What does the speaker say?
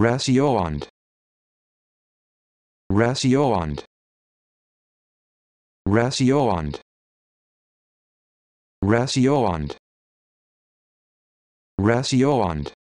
Ratioand. Ratioand. Ratioand. Ratioand. Ratioand.